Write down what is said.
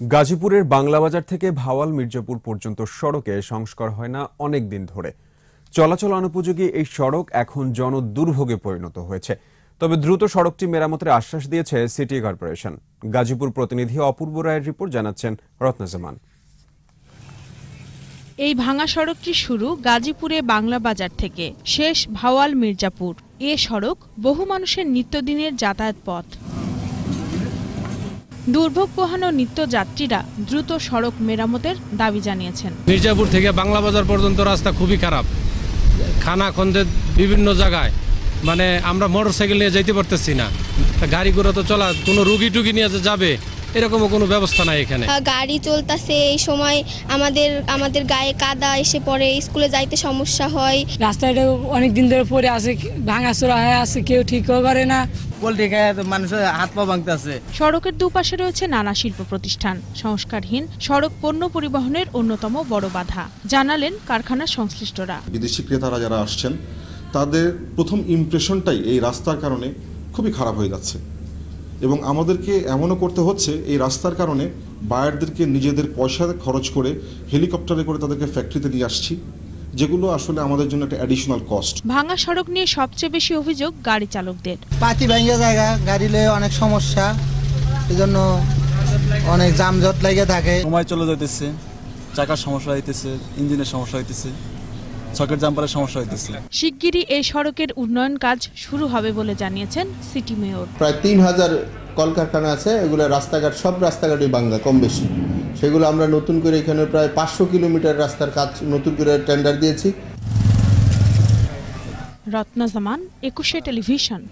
গাজীপুরের বাংলাবাজার থেকে ভাওয়াল মির্জাপুর পর্যন্ত সড়কে সংস্কার হয় না অনেক দিন ধরে। চলাচল অনুপযোগী এই সড়ক এখন জনদুর্ভোগে পরিণত হয়েছে। তবে দ্রুত সড়কটি মেরামতের আশ্বাস দিয়েছে সিটি কর্পোরেশন। গাজীপুর প্রতিনিধি অপূর্ব রায়ের রিপোর্ট জানাচ্ছেন রত্নজামান। এই ভাঙা সড়কটি শুরু গাজীপুরে বাংলা বাজার থেকে। শেষ ভাওয়াল মির্জাপুর। এ সড়ক বহু মানুষের নিত্যদিনের যাতায়াত পথ। দুর্ভোগ পোহানো নিত্যযাত্রীরা দ্রুত সড়ক মেরামতের দাবি জানিয়েছেন। মির্জাপুর থেকে বাংলা বাজার পর্যন্ত রাস্তা খুবই খারাপ। খানা খন্দে বিভিন্ন জায়গায় মানে আমরা মোটর সাইকেল নিয়ে যেতে পারতেছি না। তা গাড়ি ঘোড়া তো চলা, কোনো রুগী টুগি নিয়ে যাবে এরকমও কোনো ব্যবস্থা নাই এখানে? গাড়ি চলতেছে এই সময় আমাদের আমাদের গায়ে কাদা এসে পড়ে স্কুলে যাইতে সমস্যা হয়। রাস্তাটা অনেক দিন ধরে পড়ে আছে ভাঙাচোরা হয়ে আছে কেউ ঠিকও করে না। পোল্ট্রি খায় তো মানুষের হাত পা ভাঙতেছে। সড়কের দুপাশে রয়েছে নানা শিল্প প্রতিষ্ঠান। সংস্কারহীন সড়ক পণ্য পরিবহনের অন্যতম বড় বাধা। জানালেন কারখানার সংশ্লিষ্টরা। বিদেশি ক্রেতারা যারা আসছেন তাদের প্রথম ইমপ্রেশনটাই এই রাস্তার কারণে খুবই খারাপ হয়ে যাচ্ছে। এবং আমাদেরকে এমনও করতে হচ্ছে এই রাস্তার কারণে বায়ারদেরকে নিজেদের পয়সা খরচ করে হেলিকপ্টারে করে তাদেরকে ফ্যাক্টরিতে নিয়ে আসছি যেগুলো আসলে আমাদের জন্য একটা অ্যাডিশনাল কস্ট ভাঙা সড়ক নিয়ে সবচেয়ে বেশি অভিযোগ গাড়ি চালকদের। পাতি ভাঙ্গা জায়গা গাড়ি লয়ে অনেক সমস্যা এজন্য অনেক যানজট লেগে থাকে। সময় চলে যাইতেছে চাকার সমস্যা হইতেছে ইঞ্জিনের সমস্যা হইতেছে। সকেট জাম্পারের সমস্যা হইতেছে। শিগগিরই এই সড়কের উন্নয়ন কাজ শুরু হবে বলে জানিয়েছেন সিটি মেয়র। প্রায় তিন হাজার কলকারখানা আছে এগুলো রাস্তাঘাট সব রাস্তাঘাটই বাংলা কম বেশি। সেগুলো আমরা নতুন করে এখানে প্রায় পাঁচশো কিলোমিটার রাস্তার কাজ নতুন করে টেন্ডার দিয়েছি। রত্নজামান একুশে টেলিভিশন।